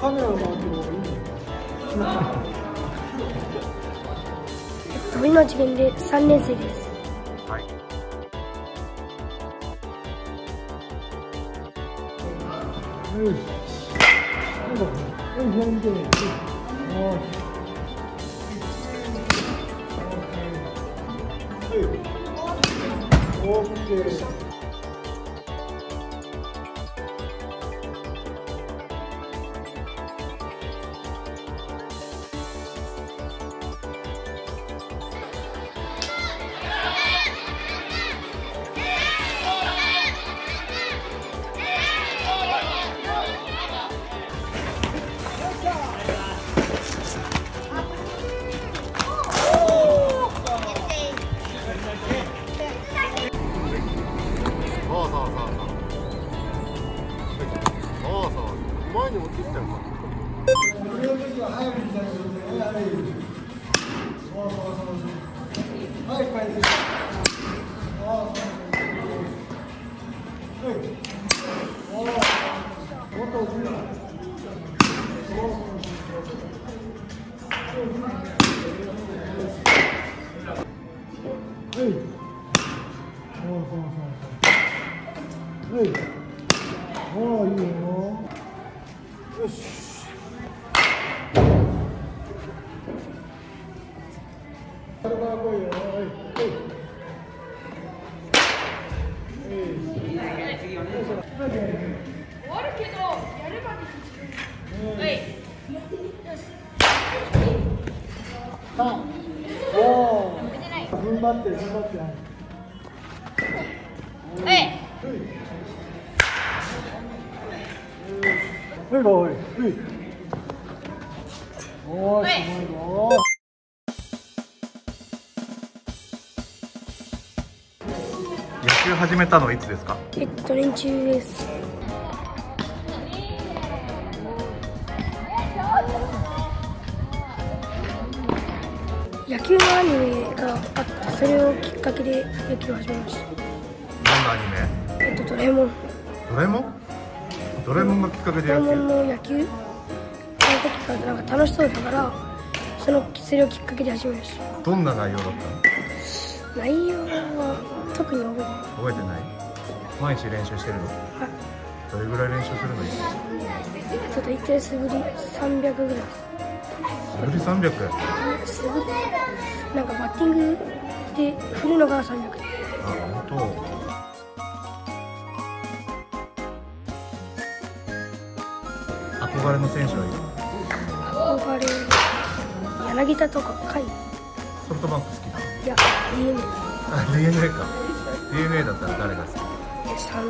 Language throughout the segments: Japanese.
カメラの回ってる方がいいね飛びの次元で3年生ですはい。よしなんかうん左見てねよしオッに落ちてたよかこれの時はい。けないはい。はいはいはい。はいおおい。いよよし。これから来いよはいはいはい終わるけどやればできるはいさあおお踏ん張って踏ん張ってはいはい。はい。はい。おーすごい。ぞ野球始めたのい。つですかえっと練習です野球のアニメがあってそれをきっかけで野球を始めましたどんなアニメえっとドラえもんドラえもんドラえもんがきっかけでドラえ野球もんの野球？の時からなんか楽しそうだからそのそれをきっかけで始めました。どんな内容だったの？内容は特に覚えてない。覚えてない？毎日練習してるの？あどれぐらい練習するの？ちょっと一定素振り300ぐらい素振り300素振り？なんかバッティングで振るのが300あ本当憧れの選手はいる？憧れ柳田とか甲斐ソフトバンク好きだいや DNA あ DNA か。DNA だったら誰が好き？佐野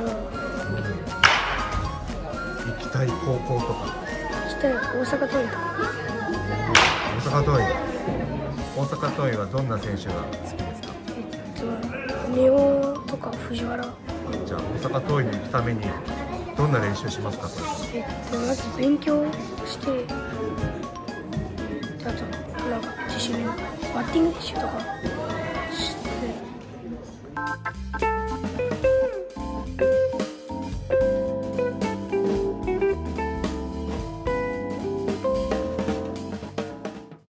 行きたい高校とか。北大阪桐蔭とか。大阪桐蔭。大阪桐蔭はどんな選手が好きですか？えっと根尾とか藤原。じゃあ大阪桐蔭に行くためにどんな練習しますか？えっとまず勉強してあとなんか自主練バッティング練習とか。